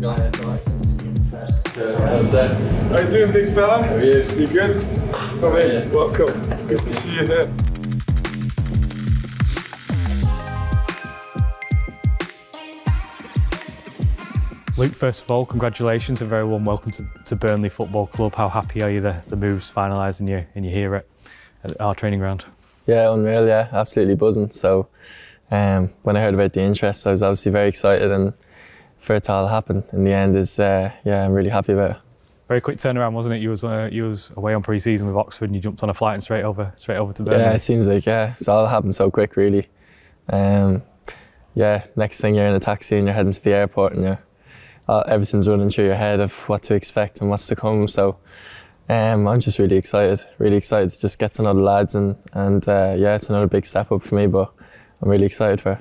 was going to like to see him first. How's that? How you doing, big fella? How are you? You good? Come in. Yeah. Welcome. Good to see you here. Luke, first of all, congratulations and very warm welcome to, to Burnley Football Club. How happy are you that the move's finalised and you're, and you're here at, at our training ground? Yeah, unreal. Yeah, absolutely buzzing. So, um, when I heard about the interest, I was obviously very excited, and for it happen in the end is, uh, yeah, I'm really happy about it. Very quick turnaround, wasn't it? You was uh, you was away on pre-season with Oxford and you jumped on a flight and straight over straight over to Burnley. Yeah, it seems like yeah, it's all happened so quick, really. Um, yeah, next thing you're in a taxi and you're heading to the airport, and you're uh, everything's running through your head of what to expect and what's to come. So. Um, I'm just really excited, really excited to just get to know the lads and, and uh, yeah, it's another big step up for me, but I'm really excited for it.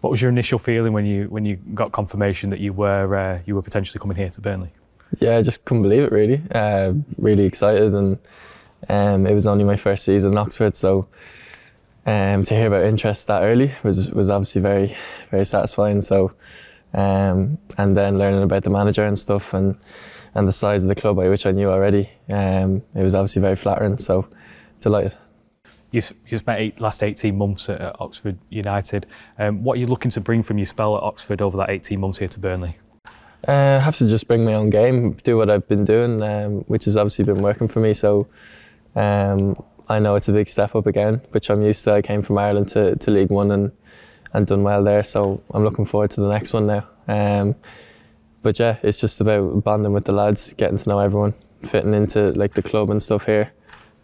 What was your initial feeling when you when you got confirmation that you were uh, you were potentially coming here to Burnley? Yeah, I just couldn't believe it really. Uh, really excited and um, it was only my first season in Oxford, so um, to hear about interest that early was was obviously very very satisfying. So um, and then learning about the manager and stuff and and the size of the club, by which I knew already, um, it was obviously very flattering. So delighted. You, spent eight, last 18 months at, at Oxford United. Um, what are you looking to bring from your spell at Oxford over that 18 months here to Burnley? Uh, I have to just bring my own game, do what I've been doing, um, which has obviously been working for me. So um, I know it's a big step up again, which I'm used to. I came from Ireland to, to League One and, and done well there. So I'm looking forward to the next one now. Um, but yeah, it's just about bonding with the lads, getting to know everyone, fitting into like the club and stuff here,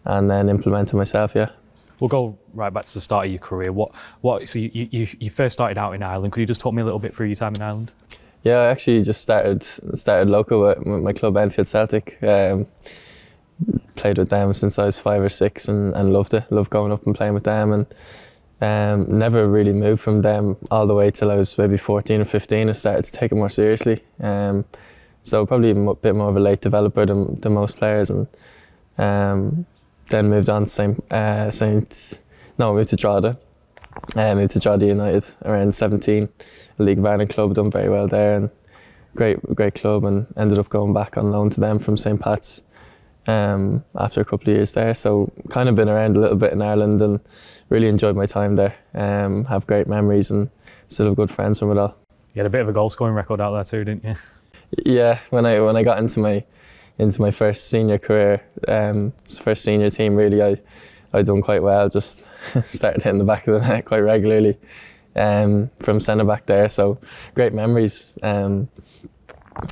and then implementing myself. Yeah. We'll go right back to the start of your career. What, what? So you, you, you first started out in Ireland. Could you just talk me a little bit through your time in Ireland? Yeah, I actually just started started local with, with my club Enfield Celtic. Um, played with them since I was five or six and, and loved it. Loved going up and playing with them and um, never really moved from them all the way till I was maybe 14 or 15. I started to take it more seriously. Um, so probably a bit more of a late developer than, than most players and um, then moved on to Saint, uh, Saint no, moved to Drogheda. Uh, moved to Drogheda United around 17, a League of Ireland club, done very well there and great great club and ended up going back on loan to them from St Pat's um, after a couple of years there. So kind of been around a little bit in Ireland and really enjoyed my time there. Um, have great memories and still have good friends from it all. You had a bit of a goal scoring record out there too, didn't you? Yeah, when I when I got into my into my first senior career, um, first senior team, really, I I done quite well. Just started hitting the back of the net quite regularly um, from centre back there. So great memories. Um,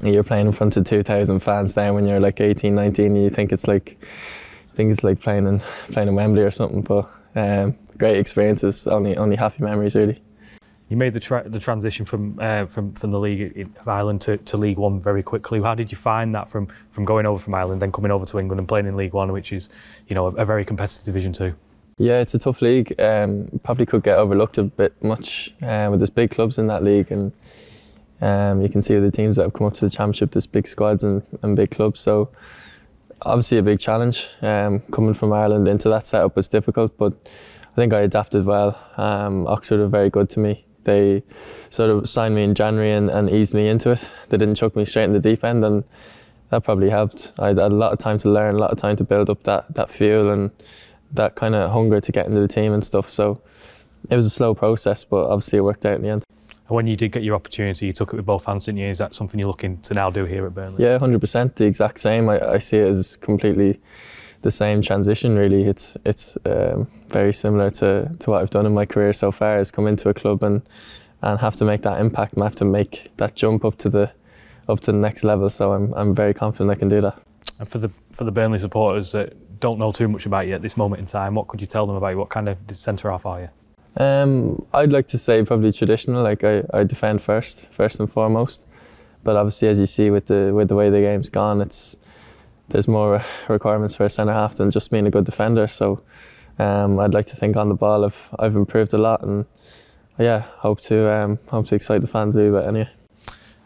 you're playing in front of 2,000 fans there when you're like 18, 19. And you think it's like I think it's like playing in playing in Wembley or something. But um, great experiences. Only only happy memories really. You made the, tra- the transition from, uh, from from the league of Ireland to, to League One very quickly. How did you find that from from going over from Ireland, then coming over to England and playing in League One, which is you know a, a very competitive division too? Yeah, it's a tough league. Um, probably could get overlooked a bit much. But there's big clubs in that league, and um, you can see the teams that have come up to the championship. There's big squads and, and big clubs. So obviously a big challenge. Um, coming from Ireland into that setup was difficult, but I think I adapted well. Um, Oxford were very good to me. They sort of signed me in January and, and eased me into it. They didn't chuck me straight in the deep end, and that probably helped. I had a lot of time to learn, a lot of time to build up that that feel and that kind of hunger to get into the team and stuff. So it was a slow process, but obviously it worked out in the end. And when you did get your opportunity, you took it with both hands, didn't you? Is that something you're looking to now do here at Burnley? Yeah, hundred percent, the exact same. I, I see it as completely the same transition. Really, it's it's um, very similar to, to what I've done in my career so far. Is come into a club and and have to make that impact. and have to make that jump up to the up to the next level. So I'm I'm very confident I can do that. And for the for the Burnley supporters that don't know too much about you at this moment in time, what could you tell them about you? What kind of centre half are you? Um, I'd like to say probably traditional. Like I, I defend first, first and foremost. But obviously, as you see with the with the way the game's gone, it's there's more requirements for a centre half than just being a good defender. So um, I'd like to think on the ball I've I've improved a lot, and yeah, hope to um, hope to excite the fans a little bit anyway.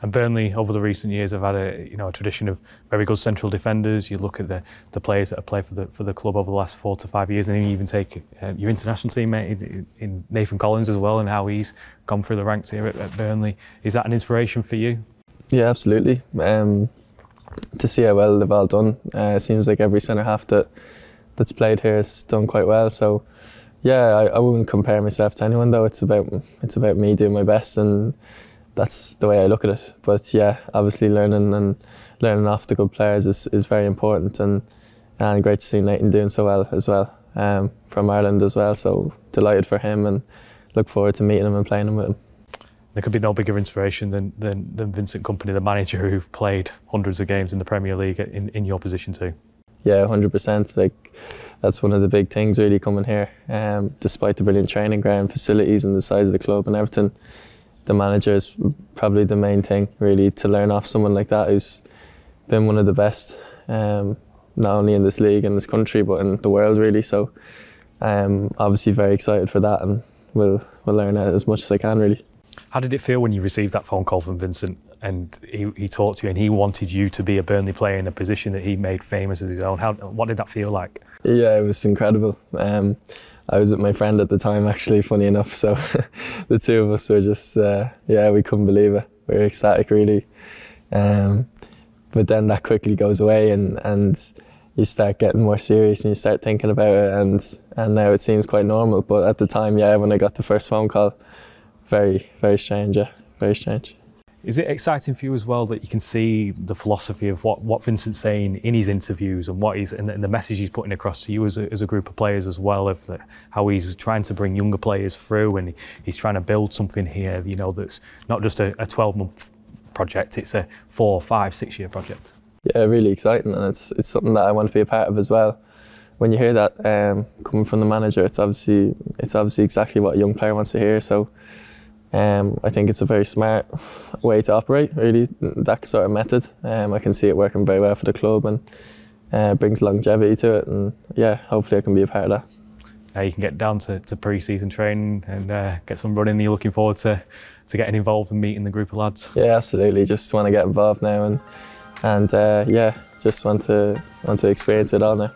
And Burnley, over the recent years, have had a you know a tradition of very good central defenders. You look at the, the players that have played for the for the club over the last four to five years, and you even take uh, your international teammate in, in Nathan Collins as well, and how he's gone through the ranks here at, at Burnley. Is that an inspiration for you? Yeah, absolutely. Um, to see how well they've all done, uh, it seems like every centre half that that's played here has done quite well. So, yeah, I, I wouldn't compare myself to anyone though. It's about it's about me doing my best, and that's the way I look at it. But yeah, obviously learning and learning off the good players is, is very important, and and great to see Nathan doing so well as well um, from Ireland as well. So delighted for him, and look forward to meeting him and playing him with him. There could be no bigger inspiration than, than, than Vincent Kompany, the manager who played hundreds of games in the Premier League in, in your position too. Yeah, hundred percent. Like that's one of the big things really coming here. Um, despite the brilliant training ground, facilities, and the size of the club and everything, the manager is probably the main thing really to learn off someone like that who's been one of the best, um, not only in this league and this country but in the world really. So, I'm um, obviously very excited for that, and we'll we'll learn as much as I can really. How did it feel when you received that phone call from Vincent and he, he talked to you and he wanted you to be a Burnley player in a position that he made famous as his own? How, what did that feel like? Yeah, it was incredible. Um, I was with my friend at the time, actually, funny enough. So the two of us were just, uh, yeah, we couldn't believe it. We were ecstatic, really. Um, but then that quickly goes away and, and you start getting more serious and you start thinking about it and, and now it seems quite normal. But at the time, yeah, when I got the first phone call, very, very strange, yeah, very strange. Is it exciting for you as well that you can see the philosophy of what, what Vincent's saying in his interviews and what he's and the, and the message he's putting across to you as a, as a group of players as well of the, how he's trying to bring younger players through and he's trying to build something here you know that's not just a, a 12 month project it's a four five six year project. Yeah really exciting and it's it's something that I want to be a part of as well. When you hear that um, coming from the manager it's obviously it's obviously exactly what a young player wants to hear so um, I think it's a very smart way to operate, really, that sort of method. Um, I can see it working very well for the club and uh, brings longevity to it. And yeah, hopefully I can be a part of that. Uh, you can get down to, to pre-season training and uh, get some running. You're looking forward to, to getting involved and meeting the group of lads. Yeah, absolutely. Just want to get involved now and and uh, yeah, just want to want to experience it all now.